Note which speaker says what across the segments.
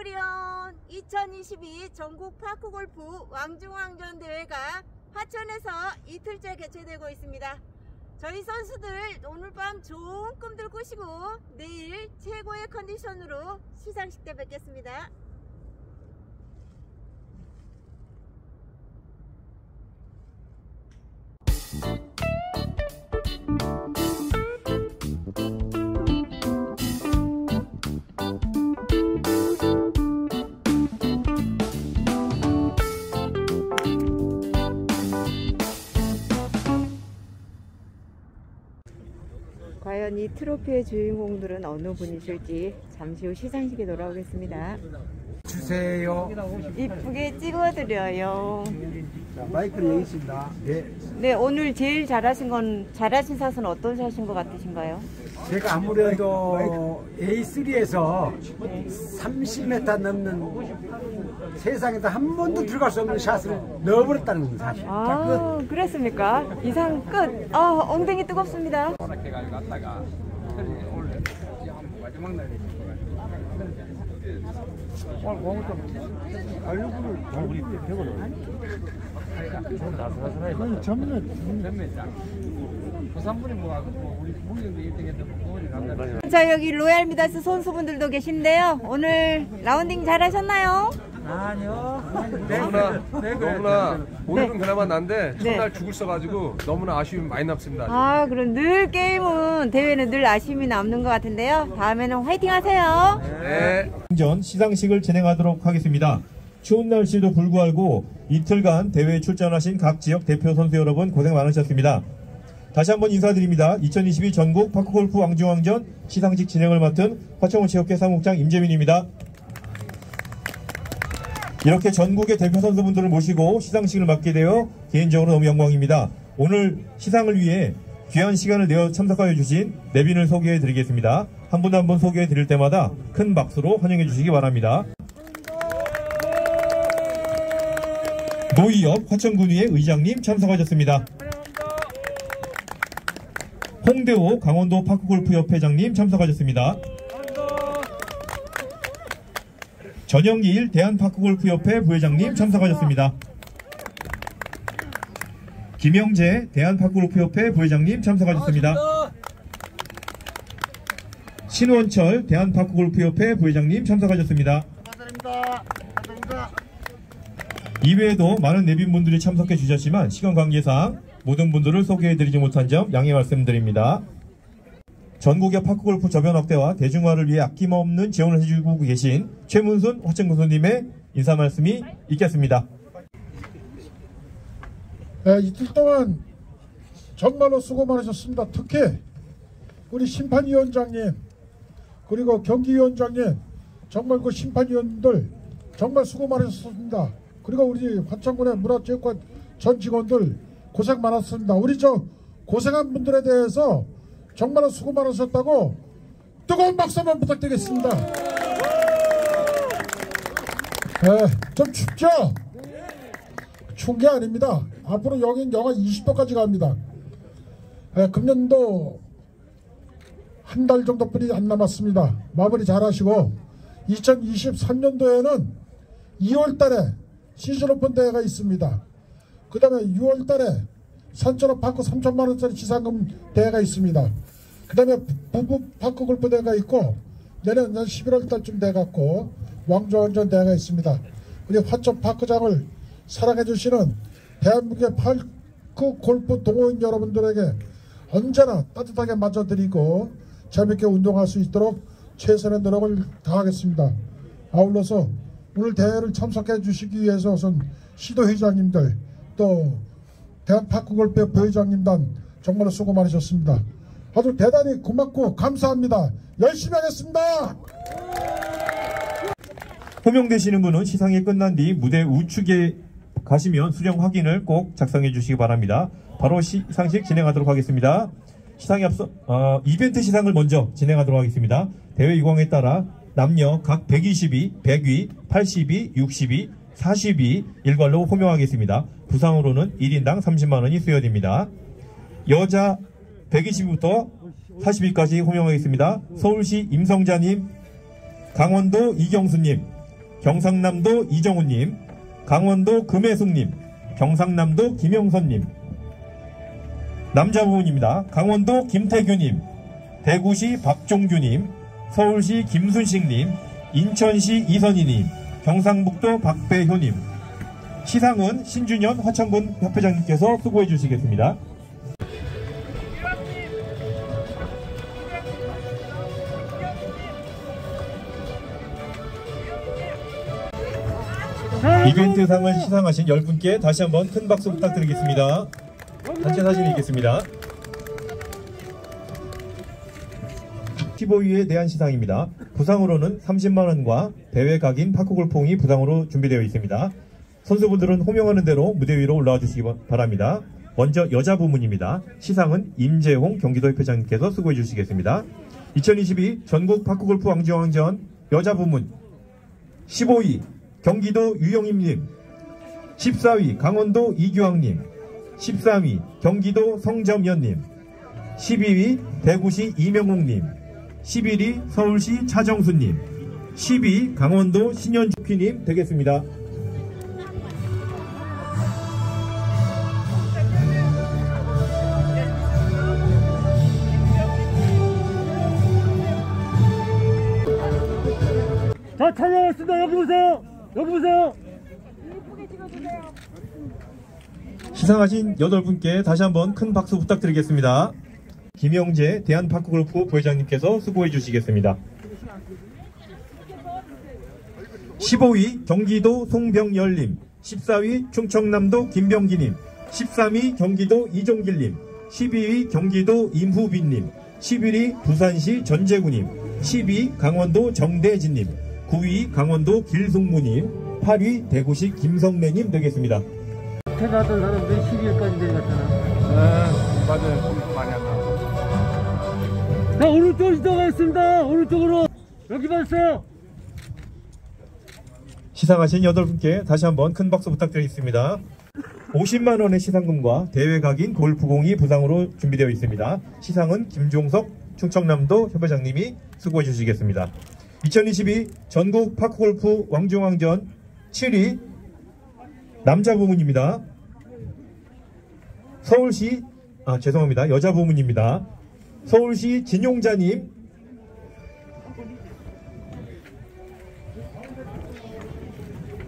Speaker 1: 에브리온 2022 전국 파크 골프 왕중왕전 대회가 하천에서 이틀째 개최되고 있습니다. 저희 선수들 오늘 밤 좋은 꿈들 꾸시고 내일 최고의 컨디션으로 시상식 때 뵙겠습니다. 과연 이 트로피의 주인공들은 어느 분이실지 잠시 후 시상식에 돌아오겠습니다.
Speaker 2: 주세요.
Speaker 1: 이쁘게 찍어드려요.
Speaker 2: 자, 마이크는 여기 있습니다. 네.
Speaker 1: 네, 오늘 제일 잘하신 건 잘하신 샷은 어떤 샷인 것 같으신가요?
Speaker 2: 제가 아무래도 A3에서 30m 넘는 세상에서 한 번도 들어갈 수 없는 샷을 넣어버렸다는 건 사실. 자,
Speaker 1: 아, 그랬습니까? 이상 끝. 아, 엉덩이 뜨겁습니다.
Speaker 3: 오락해가지고 갔다가 오늘 마지막 날에 오늘 공을 좀 알려주를 우리 대거든 전면 전면이다 부산분이 우리 무경도 1등 했던 부분이 간다
Speaker 1: 자, 여기 로얄 미다스 선수분들도 계신데요. 오늘 라운딩 잘 하셨나요?
Speaker 4: 너무나 너무나 오늘은 그나마 난데
Speaker 1: 네.
Speaker 4: 첫날 죽을 써가지고 너무나 아쉬움이 많이 남습니다.
Speaker 1: 아, 그럼 늘 게임은 대회는 늘 아쉬움이 남는 것 같은데요. 다음에는 화이팅 하세요.
Speaker 4: 네.
Speaker 5: 전 시상식을 진행하도록 하겠습니다. 추운 날씨도 불구하고 이틀간 대회에 출전하신 각 지역 대표 선수 여러분 고생 많으셨습니다. 다시 한번 인사드립니다. 2022 전국 파크골프 왕중왕전 시상식 진행을 맡은 화천호 체육회 사무국장 임재민입니다. 이렇게 전국의 대표 선수분들을 모시고 시상식을 맡게 되어 개인적으로 너무 영광입니다. 오늘 시상을 위해 귀한 시간을 내어 참석하여 주신 내빈을 소개해 드리겠습니다. 한 분 한 분 소개해 드릴 때마다 큰 박수로 환영해 주시기 바랍니다. 노이업 화천군위의 의장님 참석하셨습니다. 홍대호 강원도 파크골프협회장님 참석하셨습니다. 전영길 대한파크골프협회 부회장님 참석하셨습니다. 김영재 대한파크골프협회 부회장님 참석하셨습니다. 신원철 대한파크골프협회 부회장님 참석하셨습니다. 이외에도 많은 내빈분들이 참석해 주셨지만 시간 관계상 모든 분들을 소개해드리지 못한 점 양해 말씀드립니다. 전국의 파크골프 저변 확대와 대중화를 위해 아낌없는 지원을 해주고 계신 최문순 화천군수님의 인사 말씀이 있겠습니다.
Speaker 6: 예, 이틀 동안 정말로 수고 많으셨습니다. 특히 우리 심판위원장님 그리고 경기위원장님 정말 그 심판위원들 정말 수고 많으셨습니다. 그리고 우리 화천군의 문화체육관 전 직원들 고생 많았습니다. 우리 저 고생한 분들에 대해서 정말로 수고 많으셨다고 뜨거운 박수 한번 부탁드리겠습니다. 예, 좀 춥죠? 추운 게 아닙니다. 앞으로 여긴 영하 20도까지 갑니다. 예, 금년도 한 달 정도뿐이 안 남았습니다. 마무리 잘 하시고 2023년도에는 2월 달에 시즌 오픈 대회가 있습니다. 그 다음에 6월 달에 산천어 파크 3천만 원짜리 시상금 대회가 있습니다. 그 다음에 부부 파크 골프 대회가 있고 내년 11월 달쯤 돼갖고 왕중왕전 대회가 있습니다. 우리 화천 파크장을 사랑해 주시는 대한민국의 파크 골프 동호인 여러분들에게 언제나 따뜻하게 맞아드리고 재밌게 운동할 수 있도록 최선의 노력을 다하겠습니다. 아울러서 오늘 대회를 참석해 주시기 위해서 우선 시도회장님들 또 대한파크골프 부회장님단 정말로 수고 많으셨습니다. 아주 대단히 고맙고 감사합니다. 열심히 하겠습니다.
Speaker 5: 호명되시는 분은 시상이 끝난 뒤 무대 우측에 가시면 수령 확인을 꼭 작성해 주시기 바랍니다. 바로 시상식 진행하도록 하겠습니다. 시상에 앞서 어, 이벤트 시상을 먼저 진행하도록 하겠습니다. 대회 이광에 따라 남녀 각 122, 102, 82, 62, 42 일괄로 호명하겠습니다. 부상으로는 1인당 30만 원이 수여됩니다. 여자 120부터 42까지 호명하겠습니다. 서울시 임성자님, 강원도 이경수님, 경상남도 이정우님, 강원도 금혜숙님, 경상남도 김영선님, 남자 부분입니다. 강원도 김태규님, 대구시 박종규님, 서울시 김순식님, 인천시 이선희님, 경상북도 박배효님, 시상은 신준현 화천군 협회장님께서 수고해 주시겠습니다. 이벤트상을 시상하신 10분께 다시 한번 큰 박수 부탁드리겠습니다. 단체 사진이 있겠습니다. 15위에 대한 시상입니다. 부상으로는 30만원과 대회 각인 파크골프공이 부상으로 준비되어 있습니다. 선수분들은 호명하는 대로 무대 위로 올라와 주시기 바랍니다. 먼저 여자 부문입니다. 시상은 임재홍 경기도 협회장님께서 수고해 주시겠습니다. 2022 전국 파크골프 왕중왕전 여자 부문 15위 경기도 유영임님 14위 강원도 이규왕님 13위 경기도 성점연님 12위 대구시 이명옥님 11위 서울시 차정수님 10위 강원도 신현주키님 되겠습니다.
Speaker 7: 자, 촬영했습니다. 여기 보세요. 여기 보세요.
Speaker 5: 시상하신 8분께 다시 한번 큰 박수 부탁드리겠습니다. 김영재 대한파크골프 부회장님께서 수고해 주시겠습니다. 15위 경기도 송병열님, 14위 충청남도 김병기님, 13위 경기도 이종길님, 12위 경기도 임후빈님, 11위 부산시 전재구님, 12위 강원도 정대진님, 9위 강원도 길숙무님, 8위 대구시 김성래님 되겠습니다.
Speaker 7: 퇴사하던 사람들이 12일까지 내려갔잖아.
Speaker 3: 네, 맞아요. 많이 안 나.
Speaker 7: 자, 오른쪽 이동하겠습니다. 오른쪽으로. 여기 봤어요.
Speaker 5: 시상하신 8분께 다시 한번 큰 박수 부탁드리겠습니다. 50만원의 시상금과 대회 각인 골프공이 부상으로 준비되어 있습니다. 시상은 김종석 충청남도 협회장님이 수고해 주시겠습니다. 2022 전국 파크골프 왕중왕전 7위 남자 부문입니다. 서울시 아 죄송합니다. 여자 부문입니다. 서울시 진용자님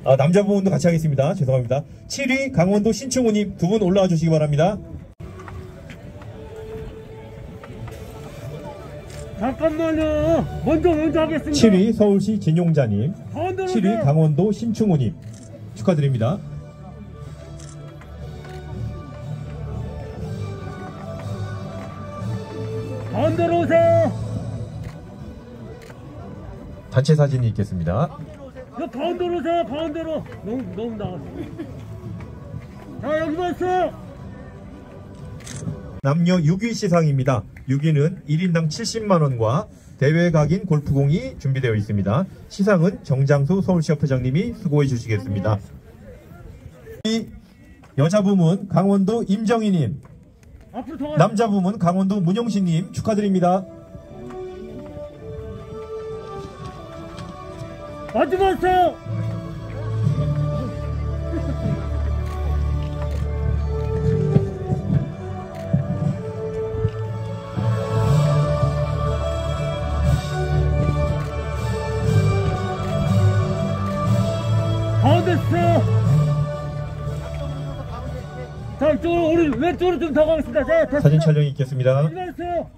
Speaker 5: 아, 남자 부분도 같이 하겠습니다. 죄송합니다. 7위 강원도 신충우님 두 분 올라와 주시기 바랍니다.
Speaker 7: 잠깐만요. 먼저, 먼저 하겠습니다.
Speaker 5: 7위 서울시 진용자님,
Speaker 7: 가운데로
Speaker 5: 7위
Speaker 7: 오세요.
Speaker 5: 강원도 신충우님 축하드립니다.
Speaker 7: 가운데로 오세요.
Speaker 5: 단체 사진이 있겠습니다.
Speaker 7: 저 가운데로 오세요. 가운데로. 너무, 너무 나왔어. 자, 여기 봤어요.
Speaker 5: 남녀 6위 시상입니다. 6위는 1인당 70만원과 대회 각인 골프공이 준비되어 있습니다. 시상은 정장수 서울시협회장님이 수고해 주시겠습니다. 이 여자 부문 강원도 임정희님. 남자 부문 강원도 문영신님 축하드립니다.
Speaker 7: 봤어요. 왼쪽으로 좀 더 가겠습니다. 자, 됐어요.
Speaker 5: 사진 촬영이 있겠습니다.
Speaker 7: 있어요.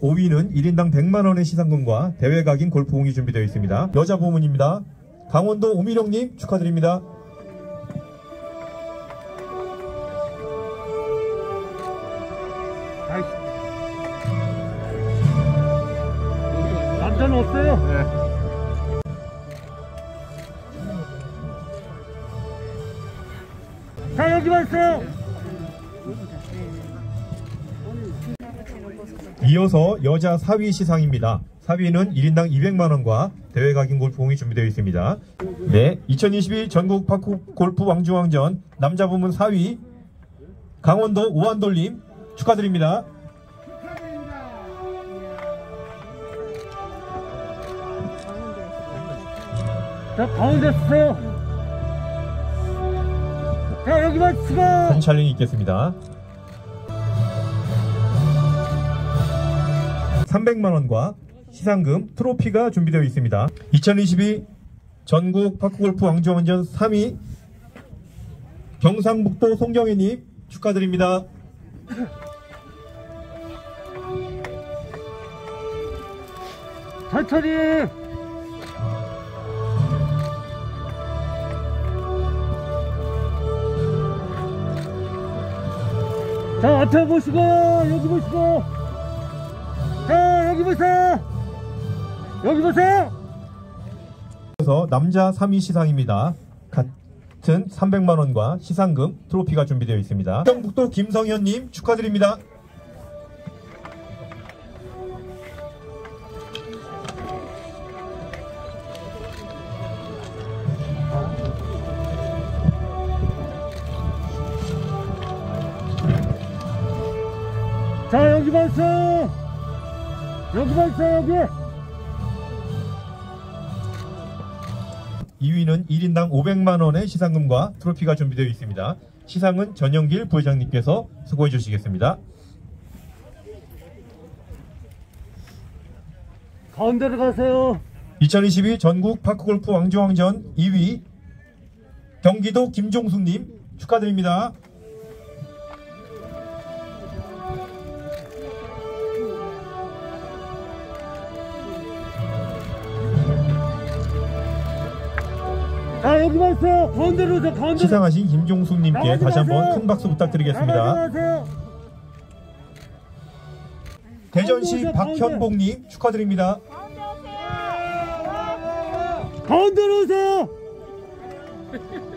Speaker 5: 5위는 1인당 100만원의 시상금과 대회 각인 골프공이 준비되어 있습니다. 여자 부문입니다. 강원도 오미령님 축하드립니다.
Speaker 7: 남자는 없어요? 자, 여기 봤어요.
Speaker 5: 이어서 여자 4위 시상입니다. 4위는 1인당 200만원과 대회 각인 골프공이 준비되어 있습니다. 네, 2022 전국 파크 골프 왕중왕전 남자 부문 4위 강원도 오한돌님 축하드립니다.
Speaker 7: 자, 가운데 서세요. 자, 여기만 치고.
Speaker 5: 촬영이 있겠습니다. 300만 원과 시상금 트로피가 준비되어 있습니다. 2022 전국 파크골프 왕중왕전 3위 경상북도 송경혜님 축하드립니다.
Speaker 7: 천천히. 자, 앞에 보시고, 여기 보시고. 자, 여기 보세요. 여기 보세요.
Speaker 5: 그래서 남자 3위 시상입니다. 같은 300만 원과 시상금 트로피가 준비되어 있습니다. 경북도 김성현님 축하드립니다.
Speaker 7: 자, 여기 봤어. 여기 봤어, 여기.
Speaker 5: 2위는 1인당 500만 원의 시상금과 트로피가 준비되어 있습니다. 시상은 전영길 부회장님께서 수고해 주시겠습니다.
Speaker 7: 가운데로 가세요.
Speaker 5: 2022 전국 파크골프 왕중왕전 2위 경기도 김종숙님 축하드립니다.
Speaker 7: 봤어. 가운데로 오세요, 가운데로.
Speaker 5: 시상하신 김종숙님께 다시 한번. 큰 박수 부탁드리겠습니다. 대전시
Speaker 7: 가운데 오세요,
Speaker 5: 박현복님 축하드립니다.
Speaker 7: 가운데로 오세요. 자,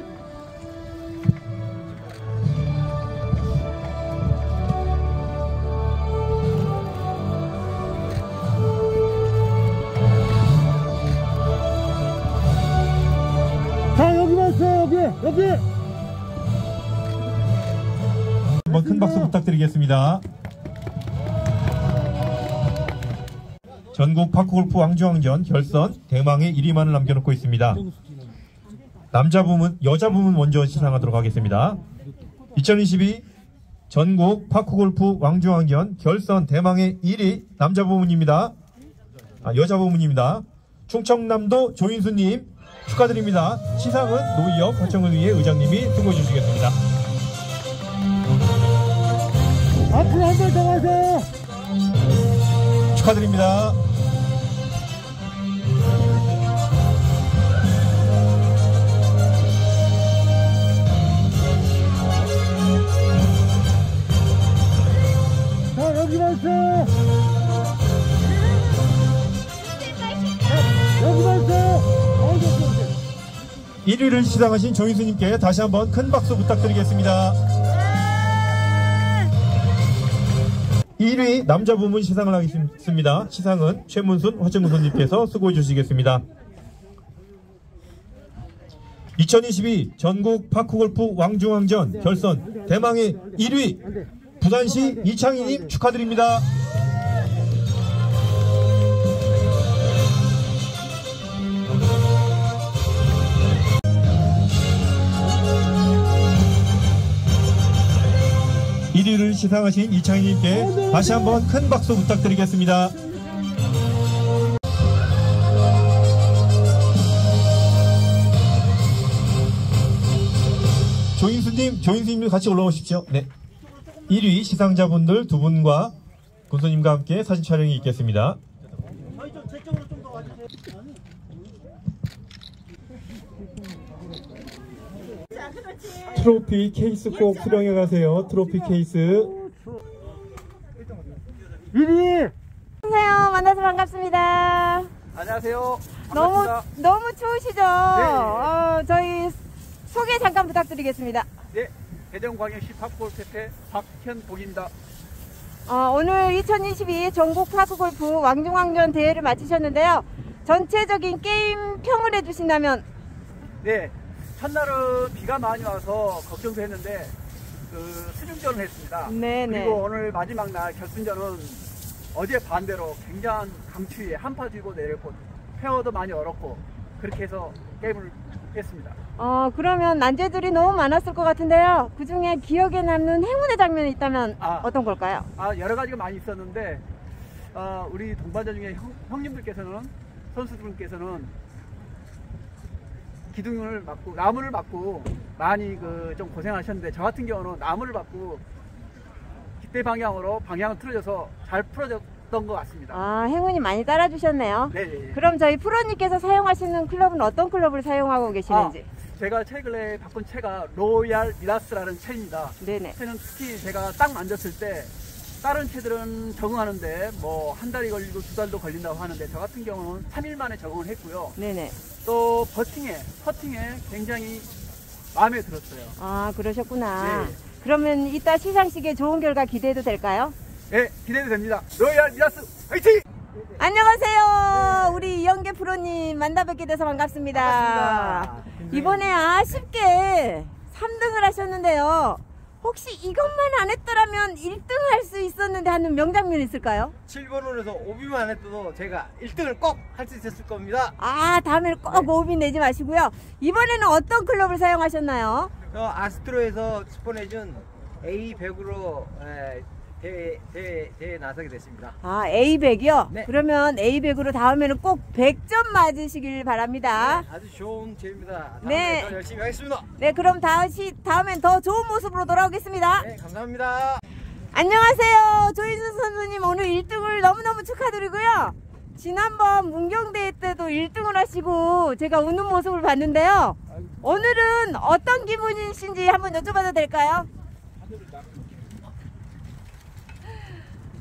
Speaker 5: 부탁드리겠습니다. 전국 파크골프 왕중왕전 결선 대망의 1위만을 남겨놓고 있습니다. 남자 부문, 여자 부문 먼저 시상하도록 하겠습니다. 2022 전국 파크골프 왕중왕전 결선 대망의 1위 남자 부문입니다. 아, 여자 부문입니다. 충청남도 조인수님 축하드립니다. 시상은 노희엽 화청을 위해 의장님이 수고해 주시겠습니다.
Speaker 7: 앞으로 한 번 더 가세요.
Speaker 5: 축하드립니다.
Speaker 7: 자, 여기 오세요.
Speaker 5: 1위를 시상하신 조인수님께 다시 한번 큰 박수 부탁드리겠습니다. 1위 남자 부문 시상을 하겠습니다. 시상은 최문순 화정무선님께서 수고해 주시겠습니다. 2022 전국 파크골프 왕중왕전 결선 대망의 1위 부산시 이창희님 축하드립니다. 1위를 시상하신 이창희님께 다시 한번 큰 박수 부탁드리겠습니다. 조인수님, 조인수님 같이 올라오십시오. 네. 1위 시상자분들 두 분과 군수님과 함께 사진 촬영이 있겠습니다. 트로피 케이스 꼭 수령해 가세요. 트로피 케이스.
Speaker 7: 1위.
Speaker 1: 안녕하세요. 만나서 반갑습니다.
Speaker 3: 안녕하세요.
Speaker 1: 너무
Speaker 3: 반갑습니다.
Speaker 1: 너무 추우시죠? 어, 저희 소개 잠깐 부탁드리겠습니다.
Speaker 3: 네, 대전광역시 파크골프협회 박현복입니다.
Speaker 1: 어, 오늘 2022 전국 파크골프 왕중왕전 대회를 마치셨는데요. 전체적인 게임 평을 해주신다면
Speaker 3: 네, 첫날은 비가 많이 와서 걱정도 했는데 그 수중전을 했습니다.
Speaker 1: 네네.
Speaker 3: 그리고 오늘 마지막 날 결승전은 어제 반대로 굉장한 강추위에 한파 들고 내렸고 페어도 많이 얼었고 그렇게 해서 게임을 했습니다.
Speaker 1: 어, 그러면 난제들이 너무 많았을 것 같은데요. 그 중에 기억에 남는 행운의 장면이 있다면
Speaker 3: 아.
Speaker 1: 어떤 걸까요?
Speaker 3: 아, 여러 가지가 많이 있었는데 어, 우리 동반자 중에 형, 형님들께서는 선수분께서는 기둥을 맞고 나무를 맞고 많이 그 좀 고생하셨는데 저 같은 경우는 나무를 맞고 기대 방향으로 방향을 틀어져서 잘 풀어졌던 것 같습니다.
Speaker 1: 아, 행운이 많이 따라주셨네요.
Speaker 3: 네, 네.
Speaker 1: 그럼 저희 프로님께서 사용하시는 클럽은 어떤 클럽을 사용하고 계시는지?
Speaker 3: 아, 제가 최근에 바꾼 채가 로얄 미라스라는 채입니다.
Speaker 1: 네네.
Speaker 3: 채는 특히 제가 딱 만졌을 때 다른 채들은 적응하는데 뭐 한 달이 걸리고 두 달도 걸린다고 하는데 저 같은 경우는 3일 만에 적응을 했고요.
Speaker 1: 네네.
Speaker 3: 또 버팅에, 퍼팅에 굉장히 마음에 들었어요.
Speaker 1: 아, 그러셨구나.
Speaker 3: 네.
Speaker 1: 그러면 이따 시상식에 좋은 결과 기대해도 될까요?
Speaker 3: 네, 기대도 됩니다. 로얄 미라스 화이팅!
Speaker 1: 안녕하세요. 우리 이영계 프로님 만나 뵙게 돼서 반갑습니다.
Speaker 3: 반갑습니다.
Speaker 1: 이번에 아쉽게 3등을 하셨는데요. 혹시 이것만 안 했더라면 1등 할 수 있었는데 하는 명장면 있을까요?
Speaker 8: 7번 홀에서 오비만 안 했어도 제가 1등을 꼭 할 수 있었을 겁니다.
Speaker 1: 아, 다음에는 꼭 오비 내지 마시고요. 이번에는 어떤 클럽을 사용하셨나요?
Speaker 8: 저 아스트로에서 스폰해준 A100으로 대회, 대회, 대회에 나서게 됐습니다.
Speaker 1: 아, A100이요?
Speaker 8: 네.
Speaker 1: 그러면 A100으로 다음에는 꼭 100점 맞으시길 바랍니다.
Speaker 8: 아주 좋은 대회입니다. 다음에
Speaker 1: 네.
Speaker 8: 더 열심히 하겠습니다.
Speaker 1: 네, 그럼 다시, 다음엔 더 좋은 모습으로 돌아오겠습니다.
Speaker 8: 네, 감사합니다.
Speaker 1: 안녕하세요. 조인수 선수님 오늘 1등을 너무너무 축하드리고요. 지난번 문경대회 때도 1등을 하시고 제가 우는 모습을 봤는데요. 오늘은 어떤 기분이신지 한번 여쭤봐도 될까요?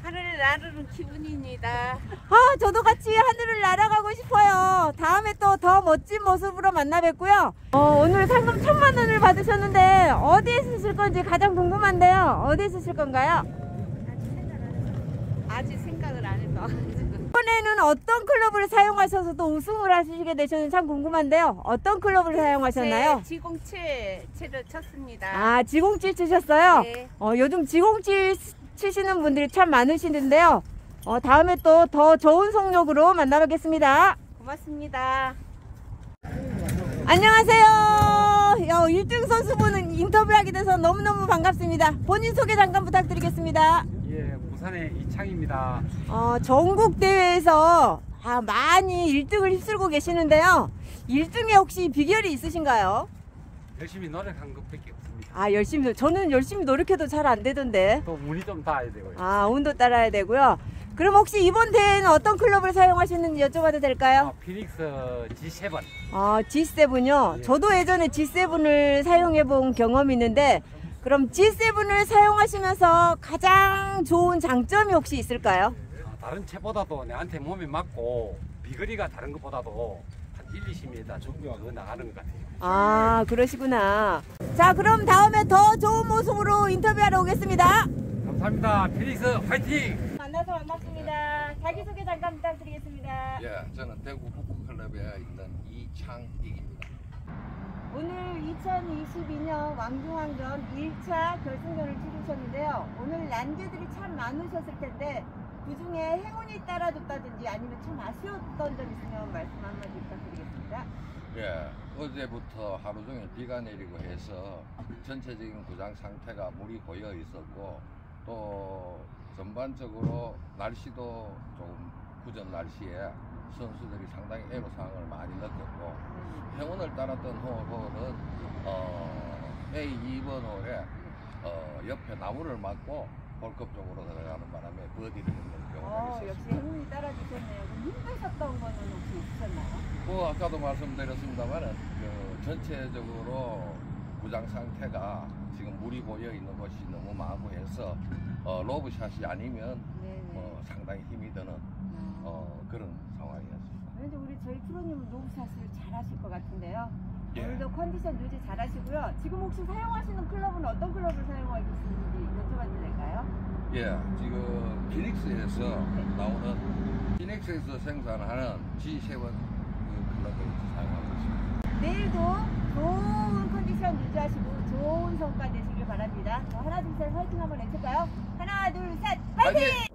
Speaker 9: 하늘을 나르는 기분입니다.
Speaker 1: 아, 저도 같이 하늘을 날아가고 싶어요. 다음에 또 더 멋진 모습으로 만나 뵙고요. 어, 오늘 상금 천만 원을 받으셨는데 어디에 쓰실 건지 가장 궁금한데요. 어디에 쓰실 건가요?
Speaker 9: 아직 생각을 안 해봐가지고.
Speaker 1: 이번에는 어떤 클럽을 사용하셔서 또 우승을 하시게 되셨는지 참 궁금한데요. 어떤 클럽을 사용하셨나요?
Speaker 9: 네, 지공채 채를 쳤습니다.
Speaker 1: 아, 지공칠 치셨어요?
Speaker 9: 네.
Speaker 1: 어, 요즘 지공칠 치시는 분들이 참 많으시는데요. 어, 다음에 또 더 좋은 성적으로 만나뵙겠습니다.
Speaker 9: 고맙습니다.
Speaker 1: 안녕하세요. 어, 1등 선수분은 인터뷰하게 돼서 너무너무 반갑습니다. 본인 소개 잠깐 부탁드리겠습니다.
Speaker 10: 예, 부산의 이창입니다.
Speaker 1: 어, 전국 대회에서 아, 많이 1등을 휩쓸고 계시는데요. 1등에 혹시 비결이 있으신가요?
Speaker 10: 열심히 노력한 것밖에.
Speaker 1: 아, 열심히, 저는 열심히 노력해도 잘 안 되던데.
Speaker 10: 또 운이 좀 닿아야 되고요.
Speaker 1: 아, 운도 따라야 되고요. 그럼 혹시 이번 대회는 어떤 클럽을 사용하셨는지 여쭤봐도 될까요?
Speaker 10: 아, 피닉스 G7.
Speaker 1: 아, G7요?
Speaker 10: 예.
Speaker 1: 저도 예전에 G7을 사용해 본 경험이 있는데, 그럼 G7을 사용하시면서 가장 좋은 장점이 혹시 있을까요?
Speaker 10: 아, 다른 채보다도 내한테 몸에 맞고 비거리가 다른 것보다도 한 1, 20m 정도가 더 나가는 것 같아요.
Speaker 1: 아, 그러시구나. 자, 그럼 다음에 더 좋은 모습으로 인터뷰하러 오겠습니다.
Speaker 10: 감사합니다. 피닉스 화이팅!
Speaker 1: 만나서 반갑습니다. 자기소개 잠깐 부탁드리겠습니다.
Speaker 11: 예, 저는 대구 북구클럽에 있는 이창익입니다.
Speaker 1: 오늘 2022년 왕중왕전 1차 결승전을 치르셨는데요. 오늘 난제들이 참 많으셨을 텐데 그 중에 행운이 따라줬다든지 아니면 참 아쉬웠던 점 있으면 말씀 한마디 부탁드리겠습 니다.
Speaker 11: 예, 어제부터 하루 종일 비가 내리고 해서 전체적인 구장 상태가 물이 고여 있었고 또 전반적으로 날씨도 좀 굳은 날씨에 선수들이 상당히 애로사항을 많이 느꼈고 행운을 따랐던 홀은 어, A2번 홀에 어, 옆에 나무를 맞고 볼컵 쪽으로 들어가는 바람에 버디를 했는 경우가
Speaker 1: 어,
Speaker 11: 있었습니다.
Speaker 1: 역시 행운이 따라주셨네요. 그럼 힘드셨던 거는 혹시 있으셨나요?
Speaker 11: 뭐 아까도 말씀드렸습니다만은 그 전체적으로 구장 상태가 지금 물이 고여 있는 곳이 너무 많고 해서 어, 로브샷이 아니면
Speaker 1: 네네.
Speaker 11: 어, 상당히 힘이 드는 어, 그런 상황이었습니다.
Speaker 1: 그런데 우리 저희 프로님은 노브샷을 잘하실 것 같은데요.
Speaker 11: 예.
Speaker 1: 오늘도 컨디션 유지 잘하시고요. 지금 혹시 사용하시는 클럽은 어떤 클럽을 사용하고 될까요?
Speaker 11: 예, 지금 피닉스에서 나오는 피닉스에서 생산하는 G7 그 클럽을 사용하고 있습니다.
Speaker 1: 내일도 좋은 컨디션 유지하시고 좋은 성과 내시길 바랍니다. 자, 하나 둘 셋 화이팅 한번 외칠까요? 하나 둘 셋 화이팅!